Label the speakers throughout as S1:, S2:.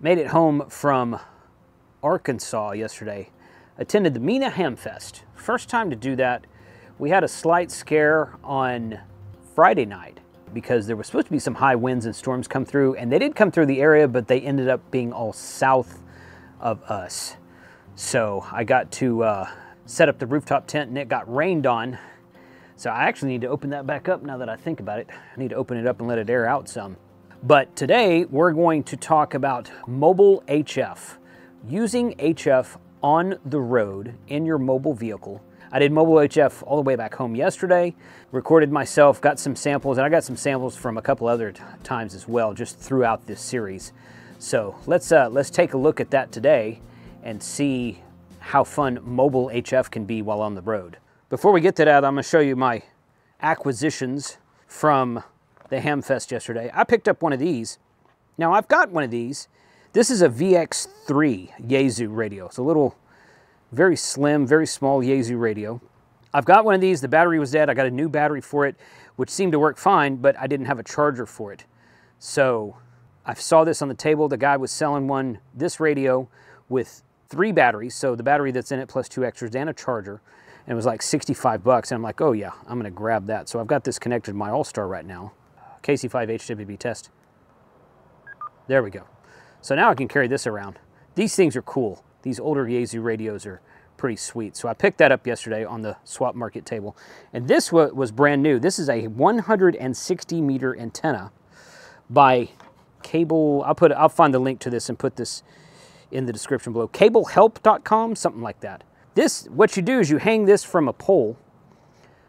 S1: Made it home from Arkansas yesterday. Attended the MENA Hamfest. First time to do that. We had a slight scare on Friday night because there was supposed to be some high winds and storms come through, and they did come through the area, but they ended up being all south of us. So I got to uh, set up the rooftop tent and it got rained on. So I actually need to open that back up now that I think about it. I need to open it up and let it air out some. But today we're going to talk about mobile HF, using HF on the road in your mobile vehicle. I did mobile HF all the way back home yesterday, recorded myself, got some samples, and I got some samples from a couple other times as well, just throughout this series. So let's, uh, let's take a look at that today and see how fun mobile HF can be while on the road. Before we get to that, I'm gonna show you my acquisitions from the Hamfest yesterday. I picked up one of these. Now I've got one of these. This is a VX3 Yaesu radio. It's a little, very slim, very small Yaesu radio. I've got one of these, the battery was dead. I got a new battery for it, which seemed to work fine, but I didn't have a charger for it. So I saw this on the table. The guy was selling one, this radio with three batteries. So the battery that's in it plus two extras and a charger. And it was like 65 bucks. And I'm like, oh yeah, I'm gonna grab that. So I've got this connected to my All-Star right now. KC5 HWB test. There we go. So now I can carry this around. These things are cool. These older Yaesu radios are pretty sweet. So I picked that up yesterday on the swap market table. And this was brand new. This is a 160 meter antenna by Cable. I'll put I'll find the link to this and put this in the description below. Cablehelp.com, something like that. This, what you do is you hang this from a pole,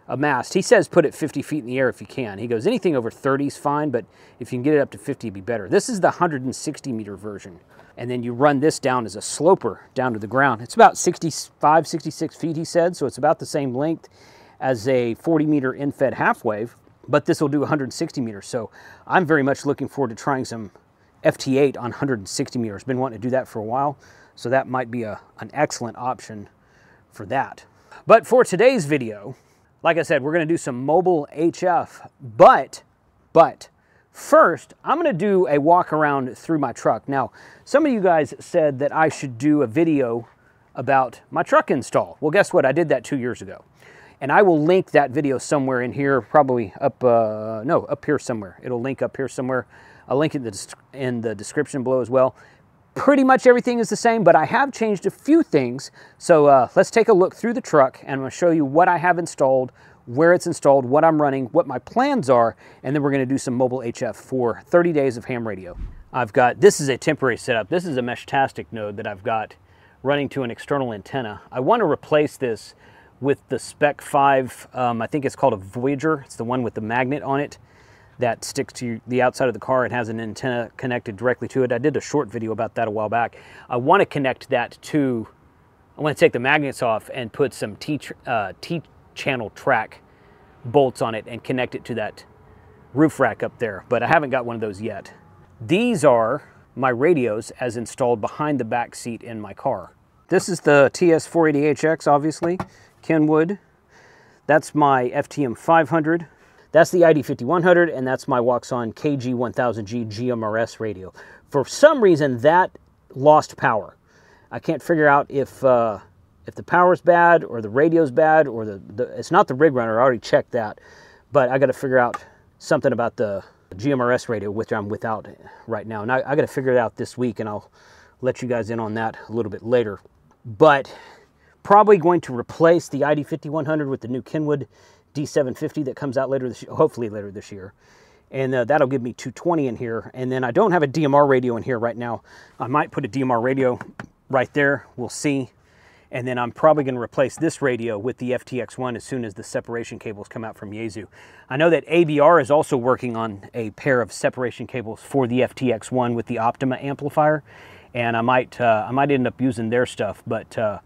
S1: a mast. He says put it 50 feet in the air if you can. He goes anything over 30 is fine, but if you can get it up to 50, it'd be better. This is the 160 meter version. And then you run this down as a sloper down to the ground. It's about 65, 66 feet, he said, so it's about the same length as a 40 meter end-fed half wave, but this will do 160 meters. So I'm very much looking forward to trying some FT8 on 160 meters. Been wanting to do that for a while, so that might be a, an excellent option for that. But for today's video, like I said, we're gonna do some mobile HF, but, but, first, I'm gonna do a walk around through my truck. Now, some of you guys said that I should do a video about my truck install. Well, guess what? I did that two years ago. And I will link that video somewhere in here, probably up, uh, no, up here somewhere. It'll link up here somewhere. I'll link it in the, in the description below as well. Pretty much everything is the same, but I have changed a few things. So uh, let's take a look through the truck and I'm gonna show you what I have installed, where it's installed, what I'm running, what my plans are, and then we're gonna do some mobile HF for 30 days of ham radio. I've got, this is a temporary setup. This is a Meshtastic node that I've got running to an external antenna. I wanna replace this with the Spec 5, um, I think it's called a Voyager. It's the one with the magnet on it that sticks to the outside of the car. and has an antenna connected directly to it. I did a short video about that a while back. I want to connect that to, I want to take the magnets off and put some T, uh, track bolts on it and connect it to that roof rack up there, but I haven't got one of those yet. These are my radios as installed behind the back seat in my car. This is the TS480HX, obviously, Kenwood. That's my FTM 500. That's the ID5100 and that's my Wouxun KG1000G GMRS radio. For some reason that lost power. I can't figure out if uh, if the power's bad or the radio's bad or the, the it's not the rig runner, I already checked that. But I got to figure out something about the GMRS radio which I'm without right now. And I, I got to figure it out this week and I'll let you guys in on that a little bit later. But probably going to replace the ID5100 with the new Kenwood D750 that comes out later this year, hopefully later this year. And uh, that'll give me 220 in here. And then I don't have a DMR radio in here right now. I might put a DMR radio right there. We'll see. And then I'm probably going to replace this radio with the FTX1 as soon as the separation cables come out from Yaesu. I know that AVR is also working on a pair of separation cables for the FTX1 with the Optima amplifier. And I might, uh, I might end up using their stuff, but uh,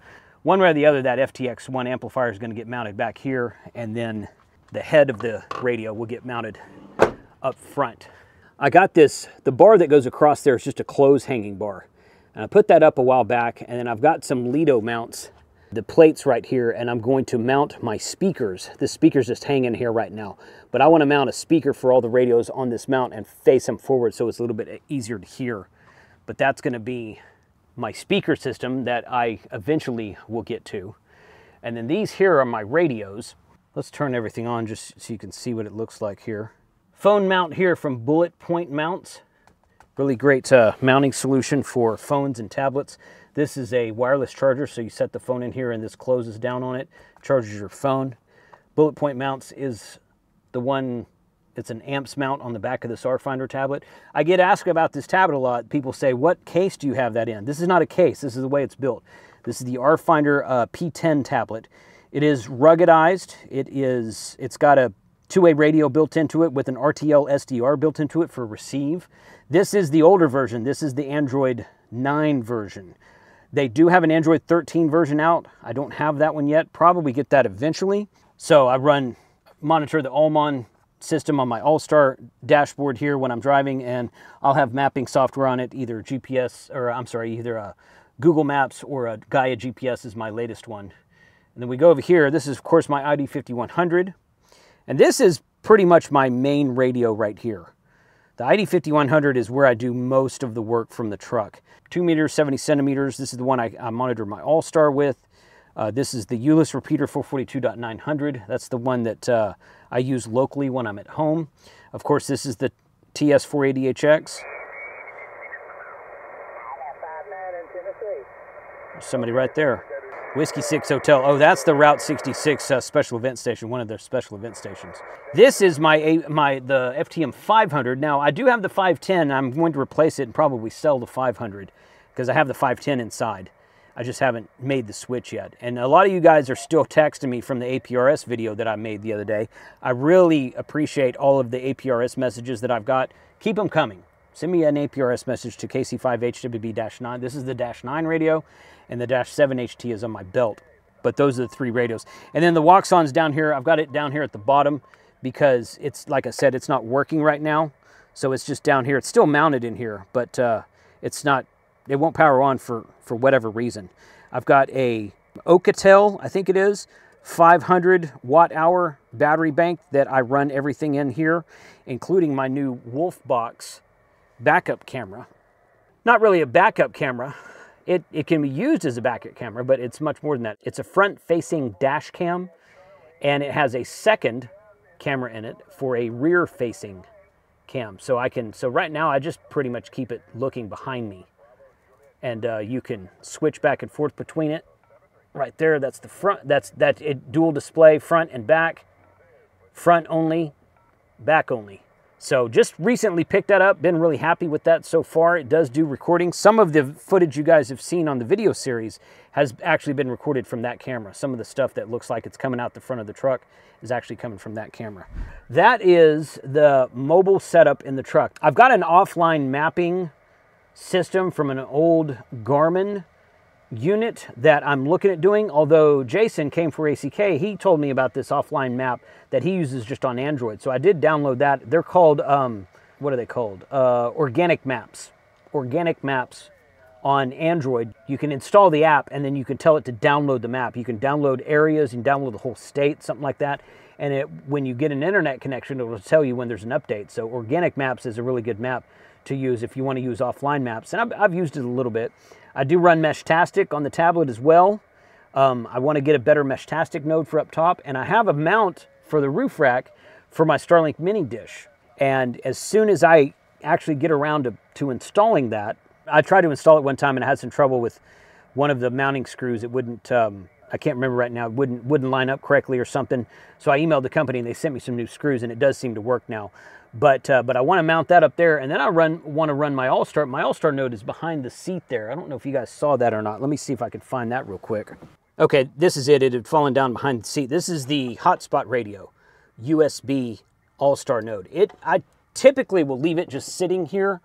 S1: one way or the other, that FTX1 amplifier is going to get mounted back here, and then the head of the radio will get mounted up front. I got this, the bar that goes across there is just a clothes hanging bar. And I put that up a while back, and then I've got some Lido mounts, the plates right here, and I'm going to mount my speakers. The speaker's just hanging here right now. But I want to mount a speaker for all the radios on this mount and face them forward so it's a little bit easier to hear but that's going to be my speaker system that I eventually will get to. And then these here are my radios. Let's turn everything on just so you can see what it looks like here. Phone mount here from Bullet Point Mounts. Really great uh, mounting solution for phones and tablets. This is a wireless charger, so you set the phone in here and this closes down on it, charges your phone. Bullet Point Mounts is the one, it's an amps mount on the back of this R-Finder tablet. I get asked about this tablet a lot. People say, what case do you have that in? This is not a case, this is the way it's built. This is the R-Finder uh, P10 tablet. It is ruggedized. It is, it's got a two-way radio built into it with an RTL SDR built into it for receive. This is the older version. This is the Android 9 version. They do have an Android 13 version out. I don't have that one yet. Probably get that eventually. So I run, monitor the Allmon system on my All-Star dashboard here when I'm driving, and I'll have mapping software on it, either GPS, or I'm sorry, either a Google Maps or a Gaia GPS is my latest one. And then we go over here. This is, of course, my ID5100. And this is pretty much my main radio right here. The ID5100 is where I do most of the work from the truck. 2 meters, 70 centimeters. This is the one I, I monitor my All-Star with. Uh, this is the ULIS repeater 442.900. That's the one that uh, I use locally when I'm at home. Of course, this is the TS480HX. Somebody right there. Whiskey 6 Hotel. Oh, that's the Route 66 uh, special event station, one of their special event stations. This is my my the FTM 500. Now, I do have the 510. I'm going to replace it and probably sell the 500 because I have the 510 inside. I just haven't made the switch yet. And a lot of you guys are still texting me from the APRS video that I made the other day. I really appreciate all of the APRS messages that I've got. Keep them coming. Send me an APRS message to KC5HWB-9. This is the Dash 9 radio and the Dash 7 HT is on my belt. But those are the three radios. And then the Wouxun's down here. I've got it down here at the bottom because it's, like I said, it's not working right now. So it's just down here. It's still mounted in here, but uh, it's not, it won't power on for, for whatever reason. I've got a Oukitel, I think it is, 500 watt hour battery bank that I run everything in here, including my new Wolfbox backup camera. Not really a backup camera, it, it can be used as a backup camera, but it's much more than that. It's a front-facing dash cam, and it has a second camera in it for a rear-facing cam. So I can, so right now I just pretty much keep it looking behind me. And uh, you can switch back and forth between it. Right there, that's the front, that's that it, dual display, front and back. Front only, back only. So just recently picked that up, been really happy with that so far. It does do recording. Some of the footage you guys have seen on the video series has actually been recorded from that camera. Some of the stuff that looks like it's coming out the front of the truck is actually coming from that camera. That is the mobile setup in the truck. I've got an offline mapping system from an old Garmin unit that I'm looking at doing. Although Jason KM4ACK, he told me about this offline map that he uses just on Android. So I did download that. They're called, um, what are they called? Uh, organic maps. Organic maps on Android. You can install the app and then you can tell it to download the map. You can download areas, you can download the whole state, something like that. And it, when you get an internet connection, it will tell you when there's an update. So Organic Maps is a really good map to use if you want to use offline maps. And I've, I've used it a little bit. I do run Meshtastic on the tablet as well. Um, I want to get a better Meshtastic node for up top, and I have a mount for the roof rack for my Starlink mini dish. And as soon as I actually get around to, to installing that, I tried to install it one time and I had some trouble with one of the mounting screws. It wouldn't, um, I can't remember right now, it wouldn't, wouldn't line up correctly or something. So I emailed the company and they sent me some new screws and it does seem to work now. But, uh, but I want to mount that up there, and then I run want to run my All-Star. My All-Star node is behind the seat there. I don't know if you guys saw that or not. Let me see if I can find that real quick. Okay, this is it. It had fallen down behind the seat. This is the hotspot radio, USB All-Star node. It I typically will leave it just sitting here.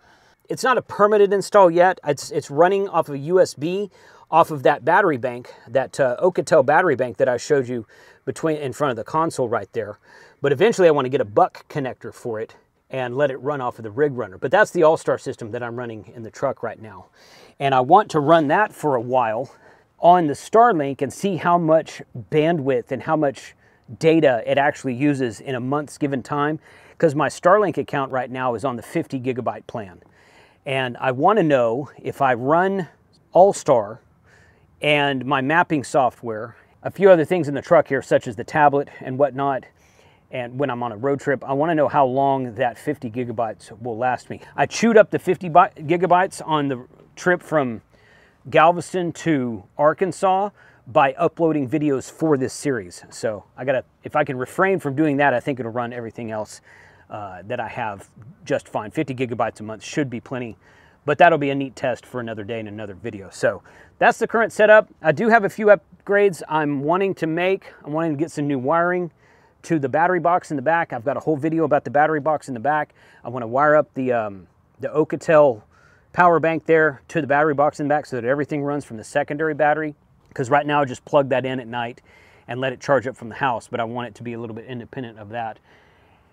S1: It's not a permitted install yet. It's, it's running off of USB, off of that battery bank, that uh, battery bank that I showed you between in front of the console right there. But eventually I want to get a buck connector for it and let it run off of the rig runner. But that's the All-Star system that I'm running in the truck right now. And I want to run that for a while on the Starlink and see how much bandwidth and how much data it actually uses in a month's given time because my Starlink account right now is on the 50 gigabyte plan. And I want to know if I run All-Star and my mapping software, a few other things in the truck here, such as the tablet and whatnot, and when I'm on a road trip, I want to know how long that 50 gigabytes will last me. I chewed up the 50 gigabytes on the trip from Galveston to Arkansas by uploading videos for this series. So I gotta, if I can refrain from doing that, I think it'll run everything else uh, that I have just fine. 50 gigabytes a month should be plenty, but that'll be a neat test for another day in another video. So that's the current setup. I do have a few upgrades I'm wanting to make. I'm wanting to get some new wiring to the battery box in the back. I've got a whole video about the battery box in the back. I want to wire up the, um, the Oukitel power bank there to the battery box in the back so that everything runs from the secondary battery. Because right now I just plug that in at night and let it charge up from the house, but I want it to be a little bit independent of that.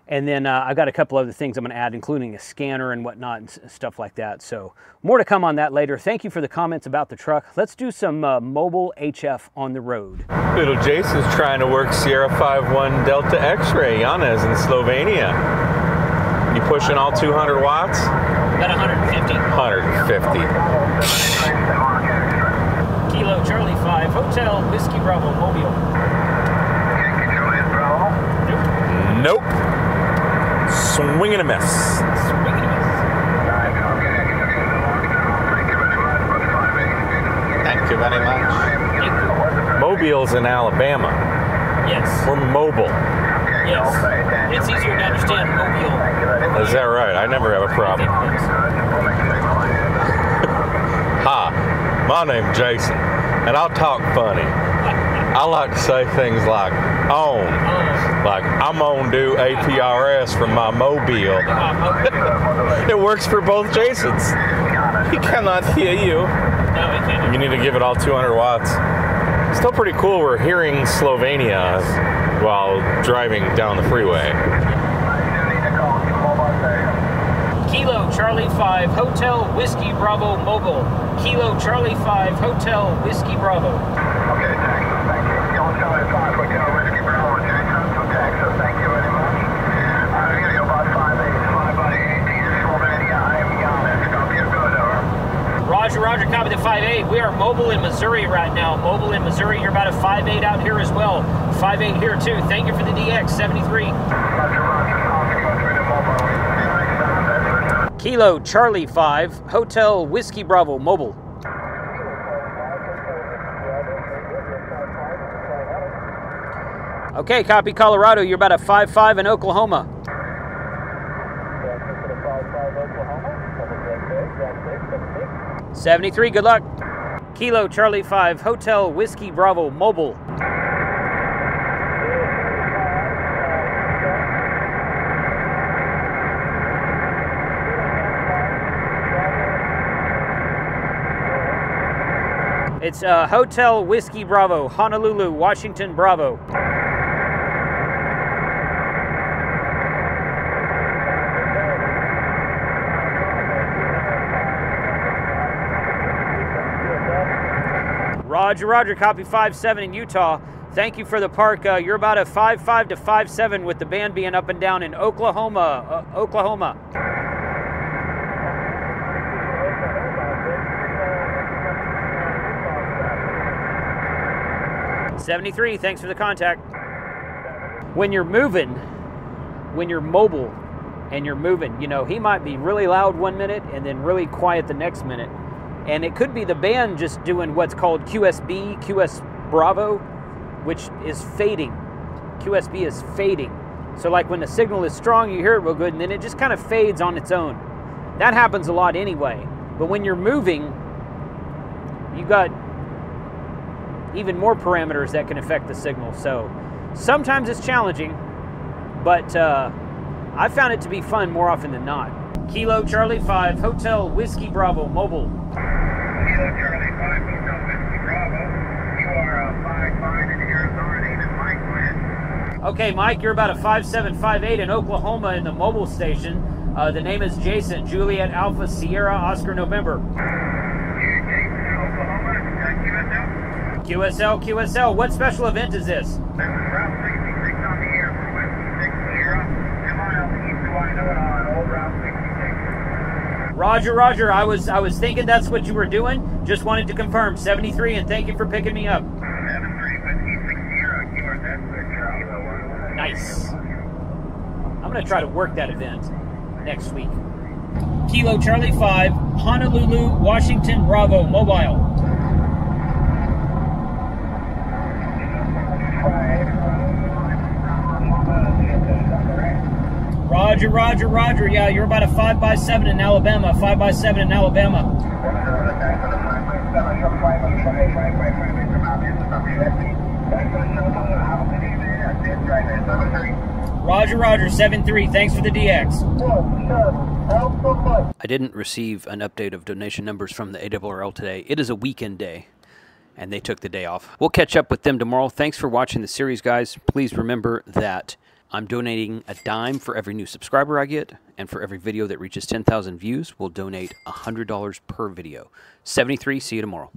S1: And then uh, I've got a couple other things I'm going to add, including a scanner and whatnot and stuff like that. So more to come on that later. Thank you for the comments about the truck. Let's do some uh, mobile HF on the road.
S2: Little Jason's trying to work Sierra 5-1 Delta X-Ray. Jana's in Slovenia. You pushing all 200 watts?
S1: About 150.
S2: 150.
S1: Kilo Charlie 5, Hotel Whiskey Bravo, Mobile.
S2: Nope. Swing and a miss.
S1: Swing and a miss.
S2: Thank you very much. Mobile's in Alabama.
S1: Yes.
S2: We're mobile.
S1: Yes. It's easier to understand Mobile.
S2: Is that right? I never have a problem. Hi, my name's Jason, and I'll talk funny. I like to say things like on, like I'm gonna do APRS from my mobile. It works for both Jasons. He cannot hear you.
S1: No, we can't.
S2: You need to give it all 200 watts. Still pretty cool. We're hearing Slovenia while driving down the freeway.
S1: Kilo Charlie 5, Hotel Whiskey Bravo Mobile. Kilo Charlie 5, Hotel Whiskey Bravo.
S3: Okay, Texas, thank you. Yellow Charlie 5, Hotel Whiskey Bravo, Jason from Texas, thank you very much. I'm going to go about 5 8, 5 by 18, Slovenia, I am Giannis, copy of good, over.
S1: Roger, Roger, copy the 5-8. We are mobile in Missouri right now. Mobile in Missouri, you're about a 5-8 out here as well. 5-8 here too. Thank you for the DX, 73.
S3: Roger, Roger, South go through the mobile. Next time, that's for sure.
S1: Kilo Charlie 5, Hotel Whiskey Bravo Mobile. Okay, copy Colorado. You're about a 5-5 in Oklahoma. Seventy-three. Good luck. Kilo Charlie Five Hotel Whiskey Bravo Mobile. It's uh, Hotel Whiskey Bravo, Honolulu, Washington Bravo. Roger, Roger, copy 5-7 in Utah. Thank you for the park. Uh, you're about a 5-5 to 5-7 with the band being up and down in Oklahoma, uh, Oklahoma. 73, thanks for the contact. When you're moving, when you're mobile and you're moving, you know, he might be really loud one minute and then really quiet the next minute. And it could be the band just doing what's called QSB, QS Bravo, which is fading. QSB is fading. So, like when the signal is strong, you hear it real good, and then it just kind of fades on its own. That happens a lot anyway. But when you're moving, you've got even more parameters that can affect the signal. So sometimes it's challenging, but uh, I found it to be fun more often than not. Kilo Charlie 5, Hotel Whiskey Bravo, mobile.
S3: Kilo Charlie 5, Hotel Whiskey Bravo. You are uh, 5 5 in Arizona, and Mike Wynn.
S1: Okay, Mike, you're about a 5758 in Oklahoma in the mobile station. Uh, the name is Jason, Juliet Alpha Sierra Oscar November.
S3: Jason, Oklahoma, QSL?
S1: QSL, QSL, what special event is this?
S3: This is Route 66 on the air for Whiskey 6 Sierra. Am I on the east of Winona on Old Route 66?
S1: Roger, Roger. I was I was thinking that's what you were doing. Just wanted to confirm 73 and thank you for picking me up. Nice. I'm going to try to work that event next week. Kilo Charlie 5, Honolulu, Washington, Bravo, mobile. Roger, Roger, Roger. Yeah, you're about a 5 by 7 in Alabama. 5 by 7 in Alabama. Roger, Roger, 7-3. Thanks for the DX. I didn't receive an update of donation numbers from the ARRL today. It is a weekend day, and they took the day off. We'll catch up with them tomorrow. Thanks for watching the series, guys. Please remember that I'm donating a dime for every new subscriber I get, and for every video that reaches 10,000 views, we'll donate $100 per video. 73, see you tomorrow.